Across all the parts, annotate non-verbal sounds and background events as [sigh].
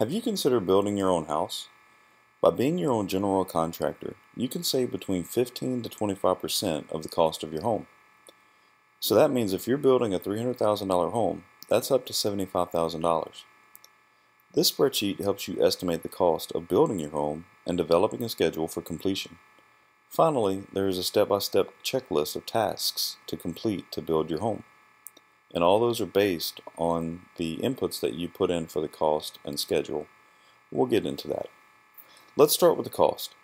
Have you considered building your own house? By being your own general contractor, you can save between 15 to 25% of the cost of your home. So that means if you're building a $300,000 home, that's up to $75,000. This spreadsheet helps you estimate the cost of building your home and developing a schedule for completion. Finally, there is a step-by-step -step checklist of tasks to complete to build your home and all those are based on the inputs that you put in for the cost and schedule. We'll get into that. Let's start with the cost.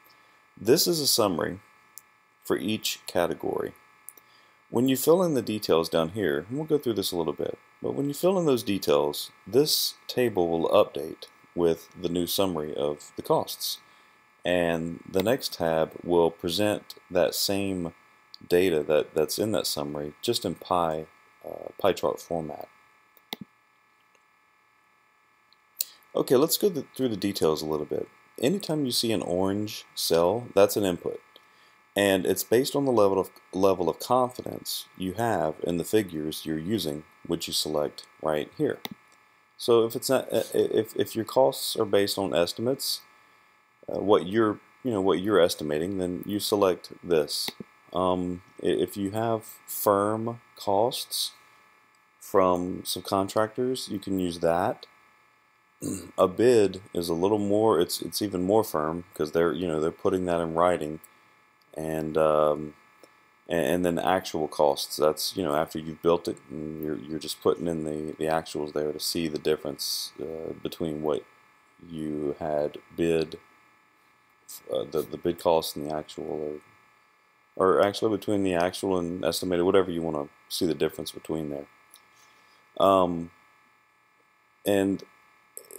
This is a summary for each category. When you fill in the details down here, and we'll go through this a little bit, but when you fill in those details, this table will update with the new summary of the costs. And the next tab will present that same data that, that's in that summary just in pie uh, pie chart format. Okay, let's go th through the details a little bit. Anytime you see an orange cell, that's an input. And it's based on the level of, level of confidence you have in the figures you're using, which you select right here. So if it's not, uh, if, if your costs are based on estimates, uh, what you're you know what you're estimating, then you select this. Um, if you have firm costs from subcontractors, you can use that. [clears throat] a bid is a little more. It's it's even more firm because they're you know they're putting that in writing, and um, and, then actual costs. That's you know after you've built it and you're you're just putting in the the actuals there to see the difference uh, between what you had bid, uh, the the bid cost and the actual, or or actually between the actual and estimated, whatever you want to see the difference between there. Um, and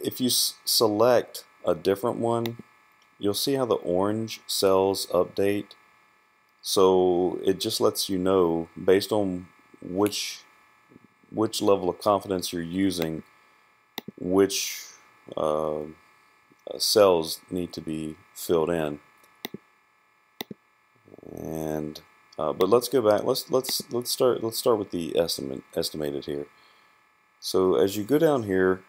if you select a different one, you'll see how the orange cells update. So it just lets you know based on which which level of confidence you're using, which uh, cells need to be filled in. And uh, but let's go back. Let's let's let's start let's start with the estimate estimated here. So as you go down here,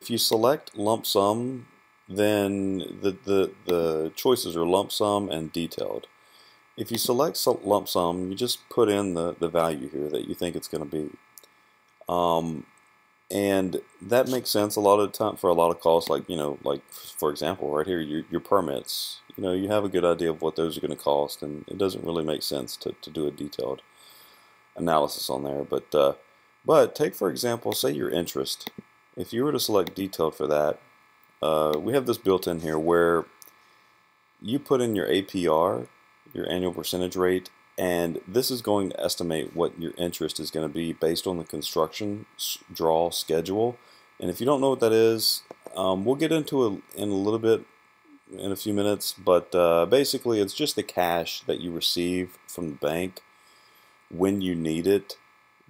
if you select lump sum, then the, the, the choices are lump sum and detailed. If you select lump sum, you just put in the, the value here that you think it's going to be. Um, and that makes sense a lot of the time for a lot of costs, like, you know, like, for example, right here, your, your permits. You know, you have a good idea of what those are going to cost, and it doesn't really make sense to, to do a detailed analysis on there. But uh, but take for example, say your interest. If you were to select detailed for that, uh, we have this built in here where you put in your APR, your annual percentage rate, and this is going to estimate what your interest is going to be based on the construction draw schedule. And if you don't know what that is, um, we'll get into it in a little bit in a few minutes, but uh, basically it's just the cash that you receive from the bank when you need it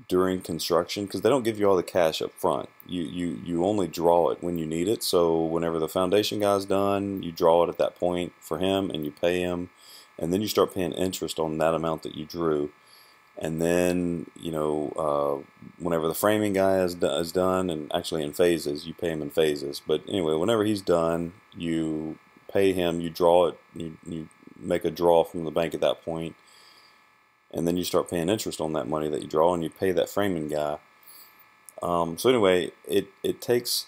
during construction because they don't give you all the cash up front. You, you, you only draw it when you need it. So whenever the foundation guy's done, you draw it at that point for him and you pay him. And then you start paying interest on that amount that you drew. And then, you know, uh, whenever the framing guy is, is done, and actually in phases, you pay him in phases. But anyway, whenever he's done, you pay him, you draw it, you, you make a draw from the bank at that point and then you start paying interest on that money that you draw and you pay that framing guy. Um, so anyway, it, it takes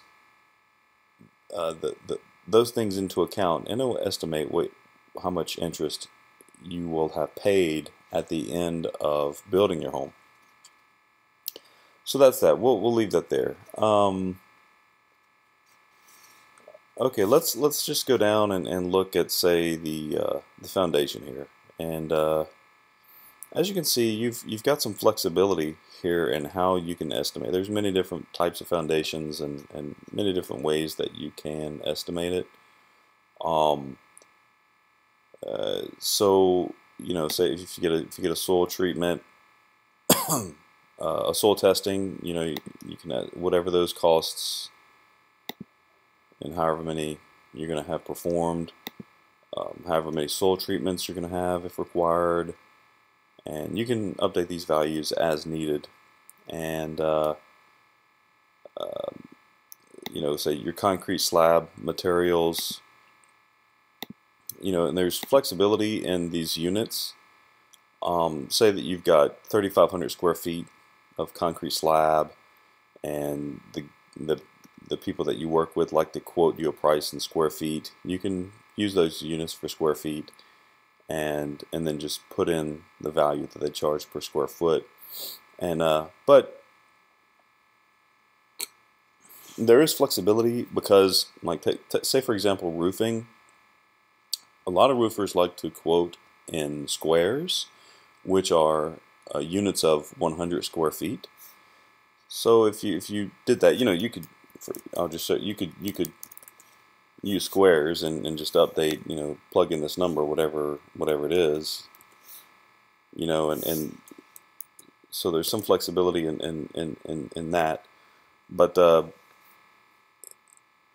uh, the, the, those things into account and it will estimate what, how much interest you will have paid at the end of building your home. So that's that. We'll, we'll leave that there. Um, okay, let's let's just go down and, and look at say the uh, the foundation here. And uh, as you can see, you've you've got some flexibility here in how you can estimate. There's many different types of foundations and, and many different ways that you can estimate it. Um, uh, so you know, say if you get a if you get a soil treatment, [coughs] uh, a soil testing, you know, you, you can add whatever those costs and however many you're going to have performed, um, however many soil treatments you're going to have if required and you can update these values as needed and uh, uh, you know, say your concrete slab materials, you know, and there's flexibility in these units. Um, say that you've got 3,500 square feet of concrete slab, and the the the people that you work with like to quote you a price in square feet. You can use those units for square feet, and and then just put in the value that they charge per square foot. And uh, but there is flexibility because, like, say for example, roofing. A lot of roofers like to quote in squares, which are uh, units of 100 square feet. So if you if you did that, you know, you could. For, I'll just show you could you could use squares and, and just update, you know, plug in this number, whatever whatever it is, you know, and, and so there's some flexibility in in, in, in, in that. But uh,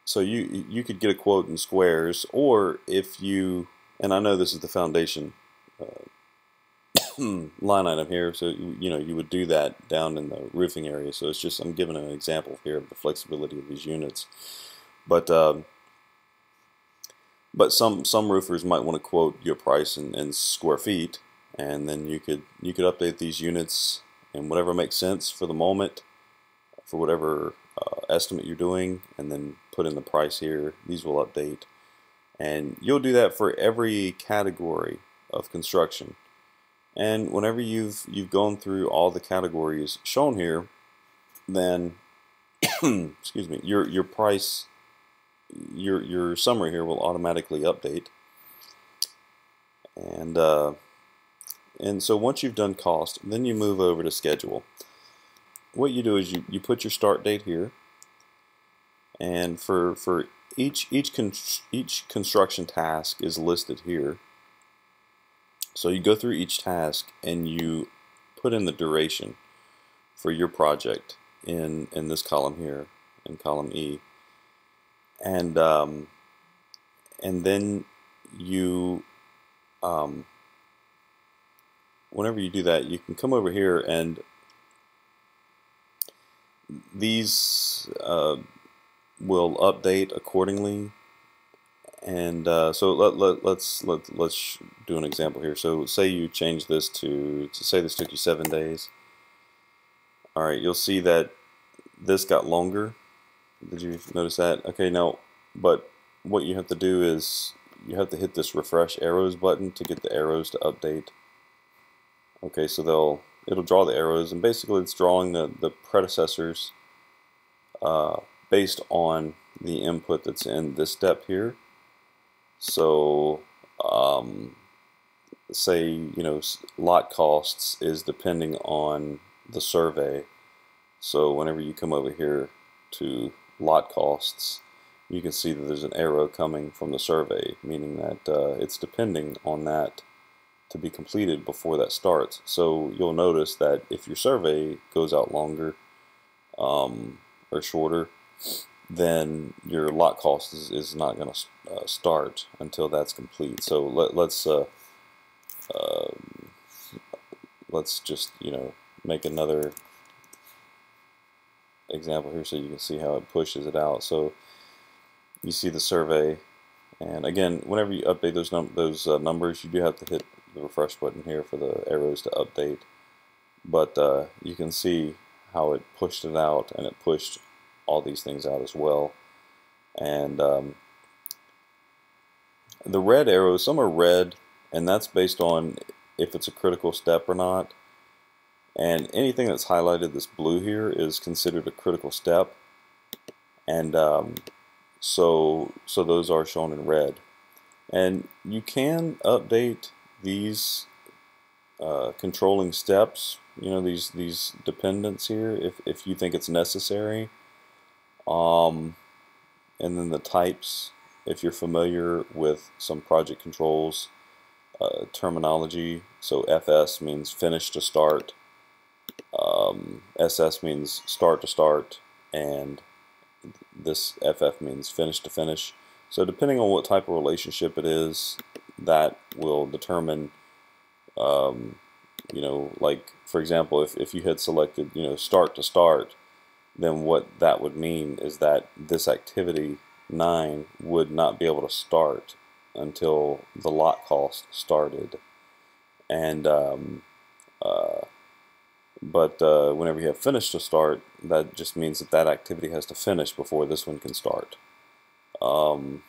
so you you could get a quote in squares, or if you and I know this is the foundation uh, [clears throat] line item here, so you know you would do that down in the roofing area. So it's just I'm giving an example here of the flexibility of these units, but. Um, but some some roofers might want to quote your price in, in square feet, and then you could you could update these units and whatever makes sense for the moment, for whatever uh, estimate you're doing and then put in the price here. These will update. And you'll do that for every category of construction. And whenever you've you've gone through all the categories shown here, then [clears throat] excuse me, your your price your your summary here will automatically update. And uh, and so once you've done cost, then you move over to schedule. What you do is you, you put your start date here. And for for each each con each construction task is listed here so you go through each task and you put in the duration for your project in in this column here in column E and um, and then you um, whenever you do that you can come over here and these uh, will update accordingly. And uh, so let, let, let's let, let's do an example here. So say you change this to, to say this took you seven days. All right, you'll see that this got longer. Did you notice that? Okay, now, but what you have to do is you have to hit this refresh arrows button to get the arrows to update. Okay, so they'll it'll draw the arrows, and basically it's drawing the, the predecessors uh, based on the input that's in this step here. So, um, say, you know, lot costs is depending on the survey. So whenever you come over here to lot costs, you can see that there's an arrow coming from the survey, meaning that uh, it's depending on that to be completed before that starts. So you'll notice that if your survey goes out longer um, or shorter, then your lot cost is, is not going to uh, start until that's complete. So let, let's uh, uh, let's just you know make another example here so you can see how it pushes it out. So you see the survey, and again, whenever you update those num those uh, numbers, you do have to hit the refresh button here for the arrows to update. But uh, you can see how it pushed it out and it pushed all these things out as well. And um, the red arrows, some are red, and that's based on if it's a critical step or not. And anything that's highlighted this blue here is considered a critical step. And um, so, so those are shown in red. And you can update these uh, controlling steps, you know, these these dependents here, if, if you think it's necessary. Um, and then the types, if you're familiar with some project controls uh, terminology, so FS means finish to start, um, SS means start to start, and this FF means finish to finish. So depending on what type of relationship it is, that will determine, um, you know, like for example, if, if you had selected, you know, start to start, then what that would mean is that this activity 9 would not be able to start until the lot cost started. And um, uh, but uh, whenever you have finished to start, that just means that that activity has to finish before this one can start. Um,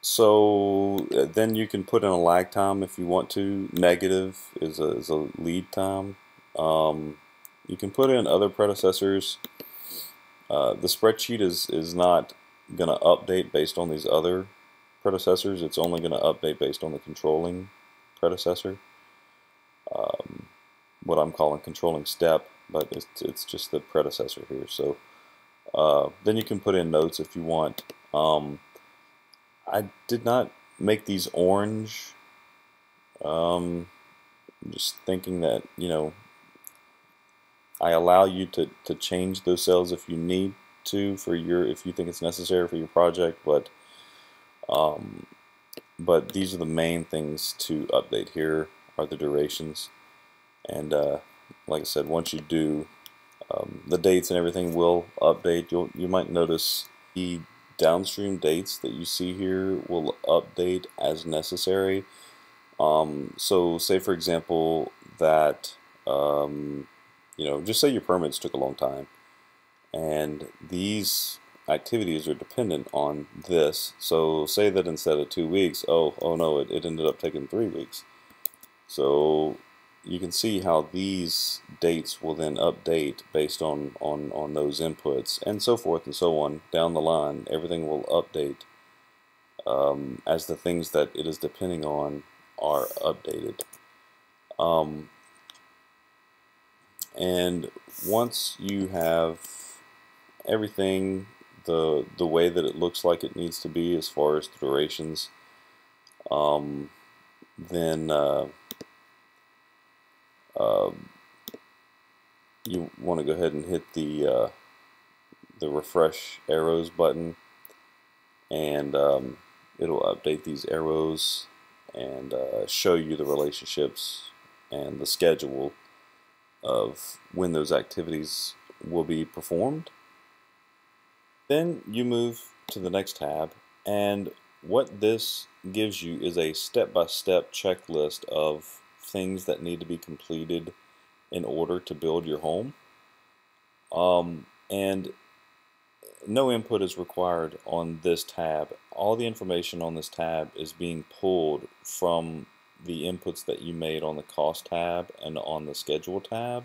so uh, then you can put in a lag time if you want to. Negative is a, is a lead time. Um, you can put in other predecessors. Uh, the spreadsheet is, is not going to update based on these other predecessors. It's only going to update based on the controlling predecessor. Um, what I'm calling controlling step, but it's, it's just the predecessor here. So uh, then you can put in notes if you want. Um, I did not make these orange. Um, just thinking that, you know, I allow you to, to change those cells if you need to for your if you think it's necessary for your project but um, but these are the main things to update here are the durations. And uh, like I said once you do um, the dates and everything will update. You'll you might notice the downstream dates that you see here will update as necessary. Um, so say for example that um, you know just say your permits took a long time and these activities are dependent on this. So say that instead of two weeks, oh, oh no, it, it ended up taking three weeks. So you can see how these dates will then update based on, on, on those inputs and so forth and so on down the line. Everything will update um, as the things that it is depending on are updated. Um, and once you have everything the the way that it looks like it needs to be as far as the durations um, then uh, uh, you want to go ahead and hit the uh, the refresh arrows button. And um, it'll update these arrows and uh, show you the relationships and the schedule of when those activities will be performed then you move to the next tab and what this gives you is a step-by-step -step checklist of things that need to be completed in order to build your home. Um, and no input is required on this tab. All the information on this tab is being pulled from the inputs that you made on the cost tab and on the schedule tab.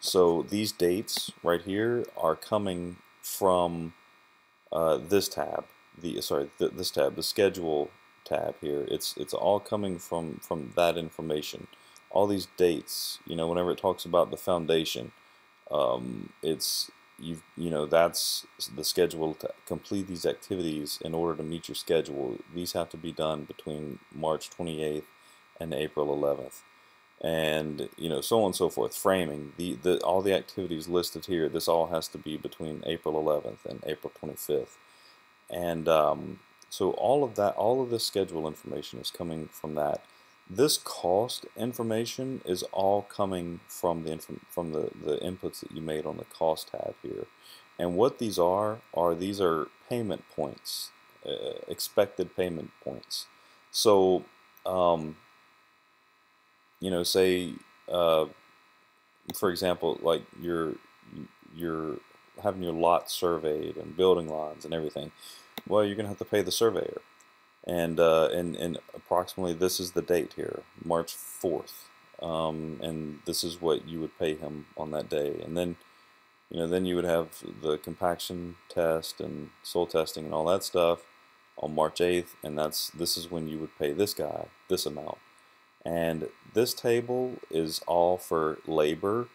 So these dates right here are coming from uh, this tab, the sorry, th this tab, the schedule tab here. It's it's all coming from from that information. All these dates, you know, whenever it talks about the foundation, um, it's you you know that's the schedule to complete these activities in order to meet your schedule. These have to be done between March 28th and April 11th and you know so on and so forth framing the, the all the activities listed here this all has to be between April 11th and April 25th and um, so all of that all of this schedule information is coming from that. This cost information is all coming from the from the the inputs that you made on the cost tab here. And what these are are these are payment points uh, expected payment points. So um, you know, say, uh, for example, like you're you're having your lot surveyed and building lines and everything. Well, you're gonna have to pay the surveyor, and uh, and and approximately this is the date here, March fourth, um, and this is what you would pay him on that day, and then. You know, then you would have the compaction test and soil testing and all that stuff on March 8th, and that's this is when you would pay this guy this amount. And this table is all for labor.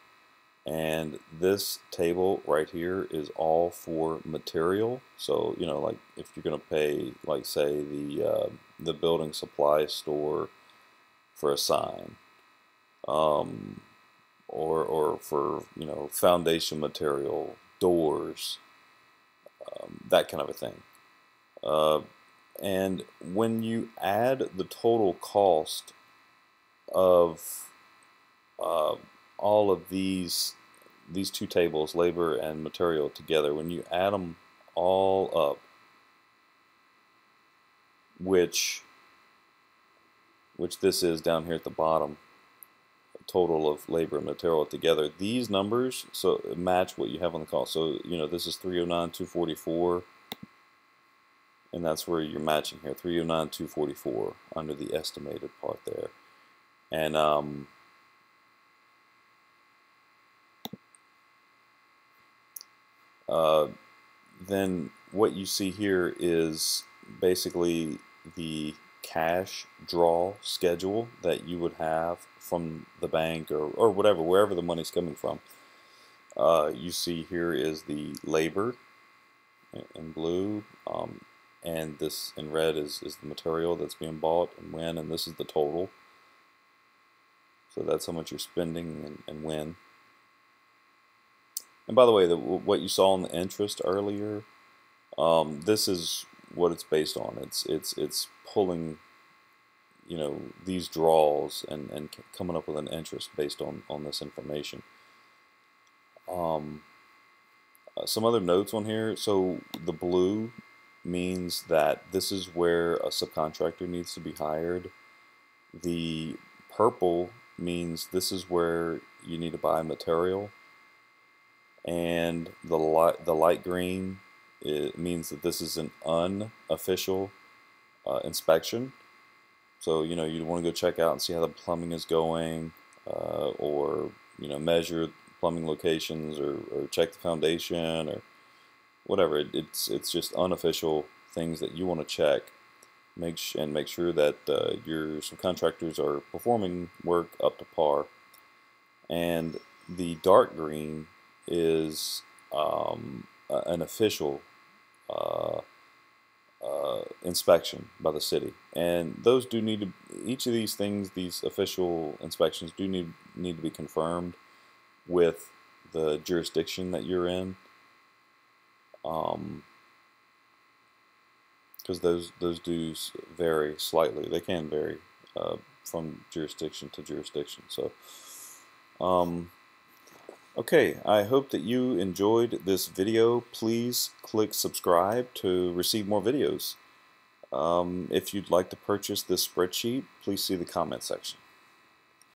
And this table right here is all for material. So you know like if you're going to pay like say the uh, the building supply store for a sign um, or or for you know foundation material doors um, that kind of a thing. Uh, and when you add the total cost of uh, all of these these two tables, labor and material, together, when you add them all up, which which this is down here at the bottom, total of labor and material together. These numbers so match what you have on the call. So you know this is 309, 244, and that's where you're matching here, 309, 244 under the estimated part there, and um, uh, then what you see here is basically the cash draw schedule that you would have from the bank or, or whatever, wherever the money's coming from. Uh, you see here is the labor in blue, um, and this in red is, is the material that's being bought and when, and this is the total. So that's how much you're spending and, and when. And by the way, the, what you saw in the interest earlier, um, this is what it's based on. It's it's it's pulling, you know, these draws and and coming up with an interest based on on this information. Um, uh, some other notes on here. So the blue means that this is where a subcontractor needs to be hired. The purple means this is where you need to buy material. And the light, the light green it means that this is an unofficial uh, inspection. So, you know, you want to go check out and see how the plumbing is going, uh, or, you know, measure plumbing locations, or, or check the foundation, or whatever. It, it's, it's just unofficial things that you want to check make and make sure that uh, your subcontractors are performing work up to par. And the dark green is um, an official uh, uh, inspection by the city, and those do need to. Each of these things, these official inspections, do need need to be confirmed with the jurisdiction that you're in. Um, because those those dues vary slightly. They can vary uh, from jurisdiction to jurisdiction. So, um, Okay, I hope that you enjoyed this video. Please click subscribe to receive more videos. Um, if you'd like to purchase this spreadsheet, please see the comment section.